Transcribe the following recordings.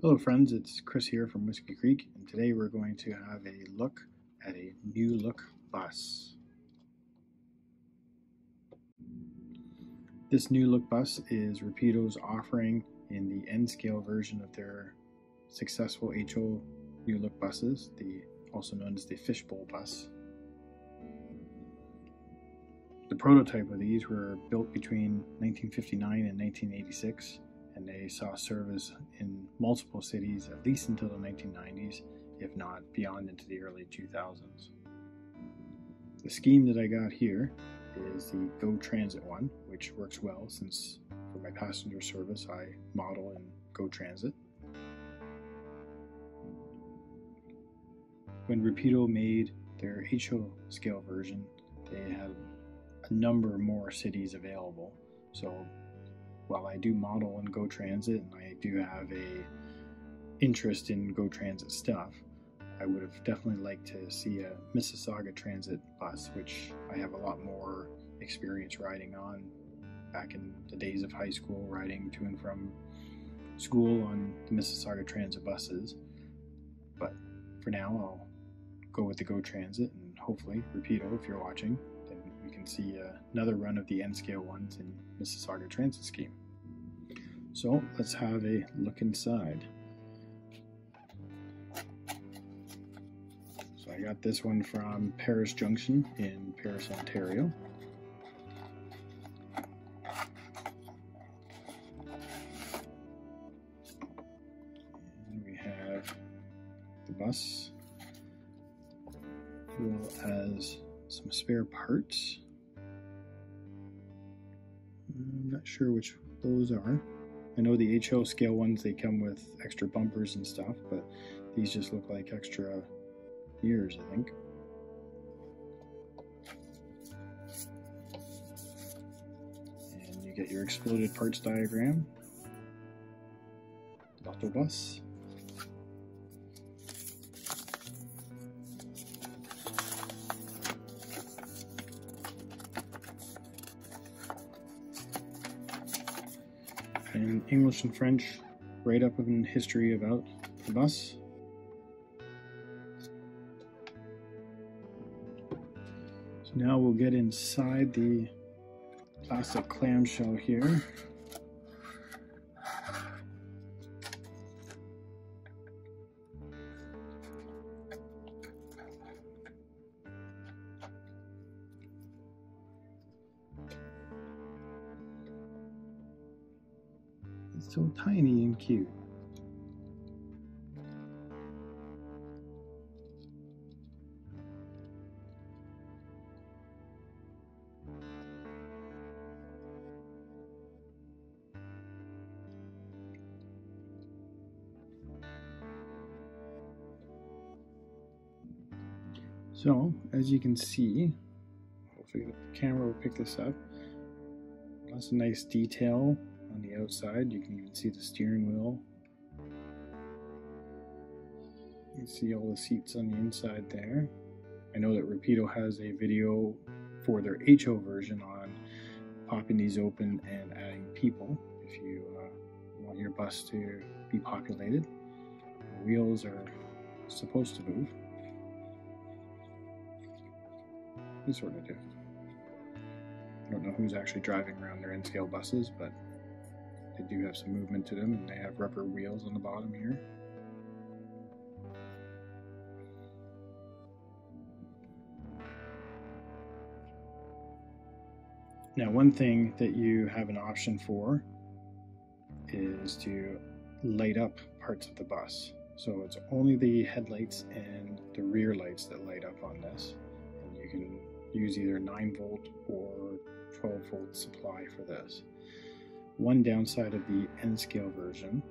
Hello friends, it's Chris here from Whisky Creek and today we're going to have a look at a new look bus. This new look bus is Rapido's offering in the N scale version of their successful HO new look buses, the also known as the fishbowl bus. The prototype of these were built between 1959 and 1986 and they saw service in multiple cities at least until the 1990s, if not beyond into the early 2000s. The scheme that I got here is the Go Transit one, which works well since for my passenger service I model in Go Transit. When Rapido made their HO scale version, they had a number more cities available. So while I do model and Go Transit and I do have a interest in Go Transit stuff, I would have definitely liked to see a Mississauga Transit bus, which I have a lot more experience riding on back in the days of high school, riding to and from school on the Mississauga Transit buses. But for now, I'll go with the Go Transit and hopefully, Rapido, if you're watching, see uh, another run of the N scale ones in Mississauga Transit Scheme. So let's have a look inside. So I got this one from Paris Junction in Paris, Ontario. We have the bus, as some spare parts. I'm not sure which those are. I know the HO scale ones, they come with extra bumpers and stuff, but these just look like extra ears, I think. And you get your exploded parts diagram. Lotto English and French write up in history about the bus. So now we'll get inside the plastic clamshell here. So tiny and cute. So, as you can see, hopefully the camera will pick this up. Lots of nice detail on the outside. You can even see the steering wheel. You can see all the seats on the inside there. I know that Rapido has a video for their HO version on popping these open and adding people if you uh, want your bus to be populated. The wheels are supposed to move. They sort of do. I don't know who's actually driving around their N-scale buses, but they do have some movement to them, and they have rubber wheels on the bottom here. Now, one thing that you have an option for is to light up parts of the bus. So it's only the headlights and the rear lights that light up on this. And you can use either 9 volt or 12 volt supply for this. One downside of the N scale version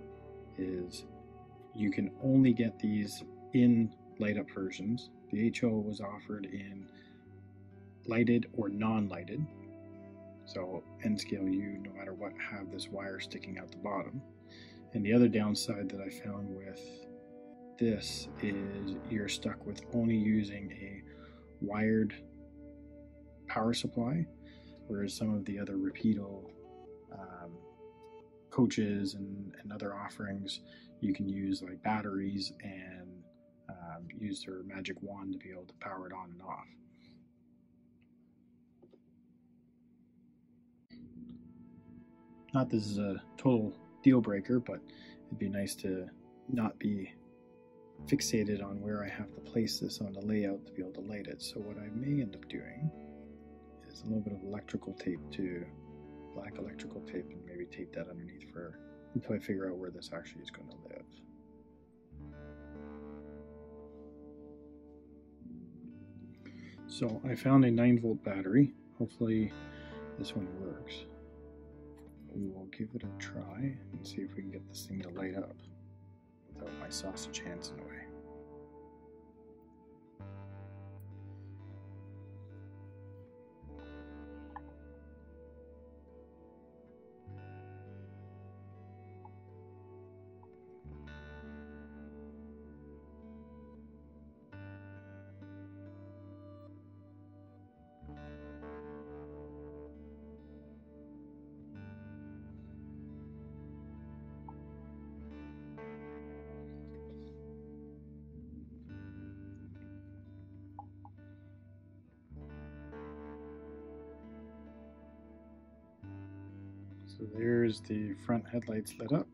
is you can only get these in light up versions. The HO was offered in lighted or non lighted. So N scale you, no matter what, have this wire sticking out the bottom. And the other downside that I found with this is you're stuck with only using a wired power supply, whereas some of the other Rapido coaches and, and other offerings, you can use like batteries and um, use their magic wand to be able to power it on and off. Not this is a total deal breaker, but it'd be nice to not be fixated on where I have to place this on the layout to be able to light it. So what I may end up doing is a little bit of electrical tape to black electrical tape and maybe tape that underneath for until I figure out where this actually is going to live. So I found a 9 volt battery. Hopefully this one works. We will give it a try and see if we can get this thing to light up without my sausage hands in the way. So there's the front headlights lit up.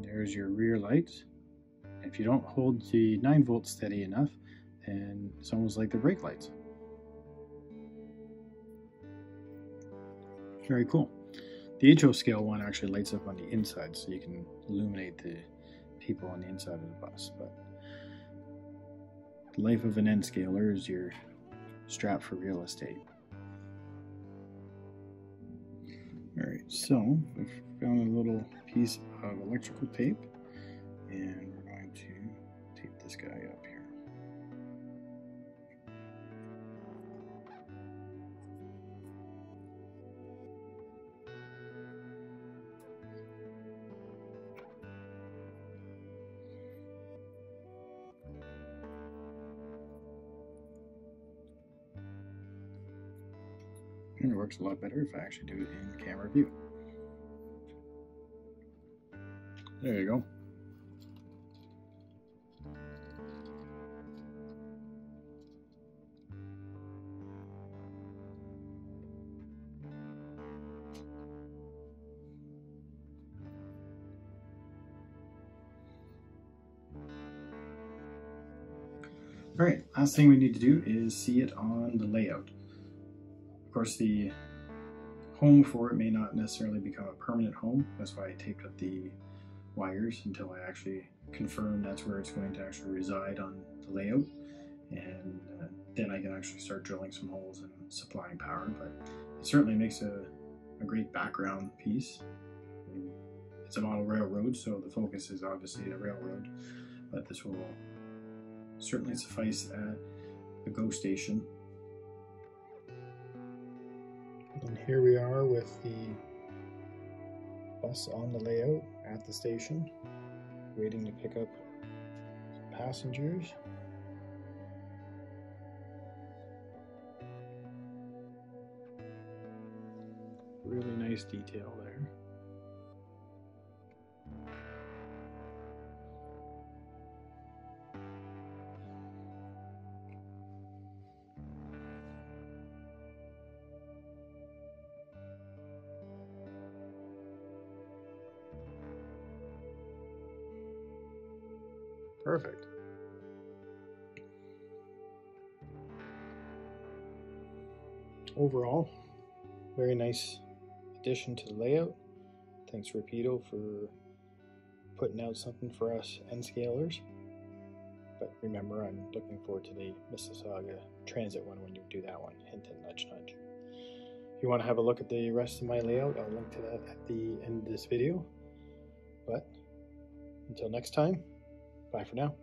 There's your rear lights. If you don't hold the 9 volts steady enough, then it's almost like the brake lights. Very cool. The HO scale one actually lights up on the inside so you can illuminate the people on the inside of the bus. But the life of an N scaler is your strap for real estate. Alright, so we've found a little piece of electrical tape and this guy up here. And it works a lot better if I actually do it in camera view. There you go. All right, last thing we need to do is see it on the layout. Of course, the home for it may not necessarily become a permanent home. That's why I taped up the wires until I actually confirm that's where it's going to actually reside on the layout. And uh, then I can actually start drilling some holes and supplying power. But it certainly makes a, a great background piece. It's a model railroad, so the focus is obviously the railroad, but this will certainly suffice at the GO station. And here we are with the bus on the layout at the station, waiting to pick up passengers. Really nice detail there. Perfect. Overall, very nice addition to the layout. Thanks Rapido for putting out something for us N scalers. But remember, I'm looking forward to the Mississauga Transit one when you do that one. Hint and nudge nudge. If you want to have a look at the rest of my layout, I'll link to that at the end of this video. But until next time, Bye for now.